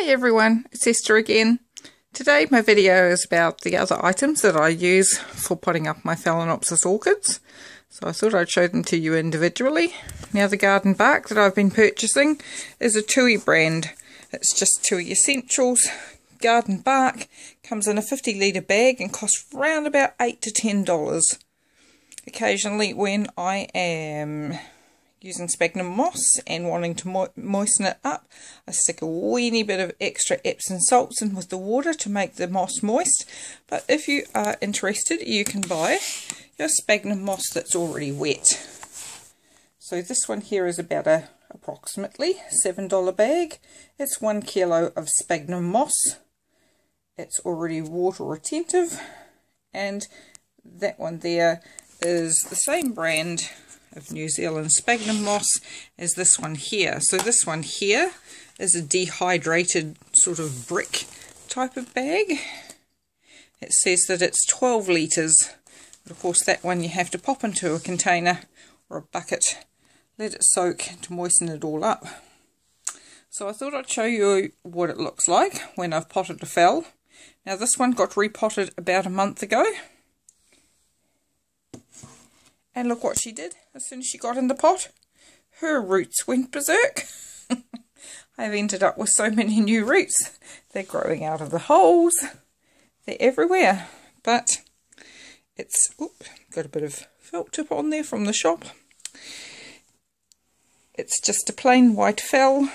Hi everyone, it's Esther again. Today my video is about the other items that I use for potting up my Phalaenopsis orchids. So I thought I'd show them to you individually. Now the garden bark that I've been purchasing is a Tui brand. It's just Tui Essentials garden bark. Comes in a 50 litre bag and costs around about 8 to $10. Occasionally when I am using sphagnum moss and wanting to mo moisten it up, I stick a weeny bit of extra Epsom salts in with the water to make the moss moist. But if you are interested, you can buy your sphagnum moss that's already wet. So this one here is about a approximately $7 bag. It's one kilo of sphagnum moss. It's already water retentive and that one there is the same brand of New Zealand sphagnum moss is this one here. So this one here is a dehydrated sort of brick type of bag. It says that it's 12 litres, but of course that one you have to pop into a container or a bucket, let it soak to moisten it all up. So I thought I'd show you what it looks like when I've potted a phal. Now this one got repotted about a month ago. And look what she did as soon as she got in the pot. Her roots went berserk. I've ended up with so many new roots. They're growing out of the holes. They're everywhere. But it's, oop, got a bit of felt tip on there from the shop. It's just a plain white phal.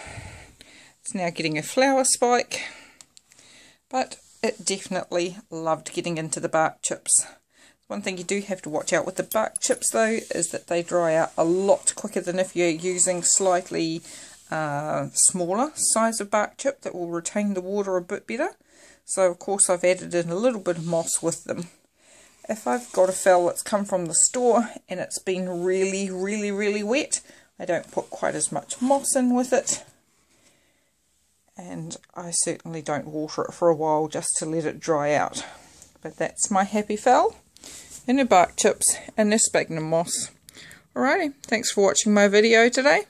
It's now getting a flower spike. But it definitely loved getting into the bark chips. One thing you do have to watch out with the bark chips though is that they dry out a lot quicker than if you're using slightly uh, smaller size of bark chip that will retain the water a bit better. So of course I've added in a little bit of moss with them. If I've got a phal that's come from the store and it's been really really really wet I don't put quite as much moss in with it and I certainly don't water it for a while just to let it dry out. But that's my happy phal and the bark chips and the sphagnum moss. Alrighty, thanks for watching my video today.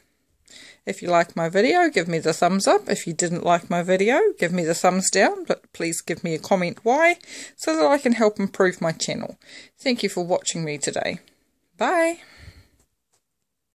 If you like my video, give me the thumbs up. If you didn't like my video, give me the thumbs down, but please give me a comment why, so that I can help improve my channel. Thank you for watching me today. Bye!